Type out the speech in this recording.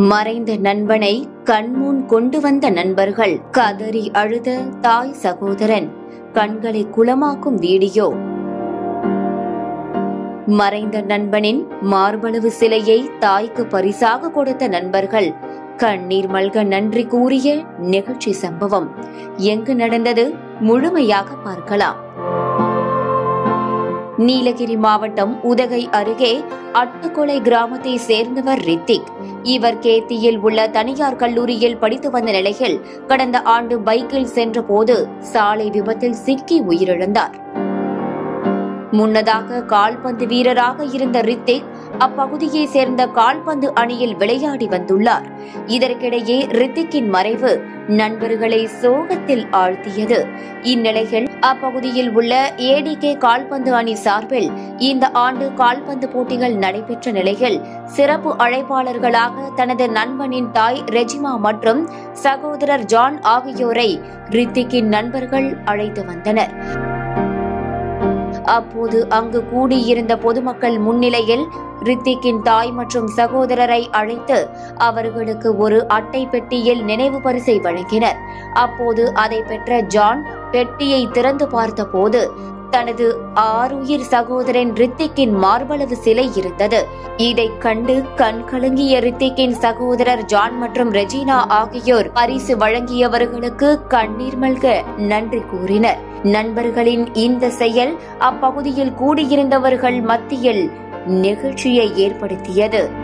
மறைந்த நண்பனை கண்முன் கொண்டு வந்த நண்பர்கள் கதறி அழுத தாய் சகோதரன் கண்களை குளமாக்கும் வீடியோ. மறைந்த நண்பனின் மார்பளவு சிலையை தாய்க்கு பரிசாக கொடுத்த நண்பர்கள் கண்ணீர் மல்க நன்றி கூறிய நிகழ்ச்சி சம்பவம். எங்கு நடந்தது முழுமையாக பார்க்கலாம். நீலகிரி மாவட்டம் உதகை அருகே அட்டுக்கொலை கிராமத்தை சேர்ந்தவர் ரித்திக். இவர் கேத்தியில் உள்ள தனியார் கல்லூரியில் படித்து வந்த நிலையில் கடந்த ஆண்டு பைக்கில் சென்றபோது சாலை விபத்தில் சிக்கி உயிரிழந்தார். முன்னதாக கால்பந்து வீரராக இருந்த ரித்திக் அப்பகுதியை சேர்ந்த கால்பந்து அணியில் விளையாடி வந்துள்ளார். இதற்கிடையே ரித்திக்கின் மறைவு நண்பர்களை சோகத்தில் ஆழ்த்தியது. இந்நிலையில் அப்பகுதியில் உள்ள ஏடிகே கால்பந்து அணி சார்பில் இந்த ஆண்டு கால்பந்து போட்டிகள் நடைபெற்ற நிலையில் சிறப்பு அழைப்பாளர்களாக தனது நண்பனின் தாய் ரெஜிமா மற்றும் சகோதரர் ஜான் ஆகியோரை ரித்திக்கின் நண்பர்கள் அழைத்து வந்தனர். அப்போது அங்கு கூடியிருந்த பொதுமக்கள் முன்னிலையில் ரித்திக்கின் தாய் மற்றும் சகோதரரை அழைத்து அவர்களுக்கு ஒரு அட்டை பெட்டியில் நினைவு பரிசை வழங்கினர். அப்போது அதை பெற்ற ஜான் பெட்டியை திறந்து பார்த்தபோது தனது ஆறுயிர் சகோதரன் ரித்திக்கின் மார்பளவு சிலை இருந்தது. இதைக் கண்டு கண் கலங்கிய ரித்திக்கின் சகோதரர் ஜான் மற்றும் ரெஜினா ஆகியோர் பரிசு வழங்கியவர்களுக்கு கண்ணீர் மல்க நன்றி கூறினர். நண்பர்களின் இந்த செயல் அப்பகுதியில் கூடியிருந்தவர்கள் மத்தியில் நிகழ்ச்சியை ஏற்படுத்தியது.